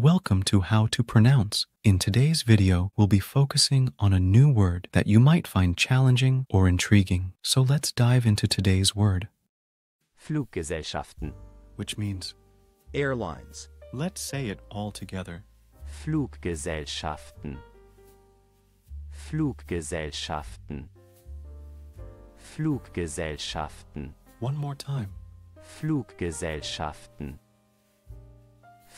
Welcome to How to Pronounce. In today's video, we'll be focusing on a new word that you might find challenging or intriguing. So let's dive into today's word, Fluggesellschaften, which means airlines, let's say it all together. Fluggesellschaften, Fluggesellschaften, Fluggesellschaften, One more time. Fluggesellschaften,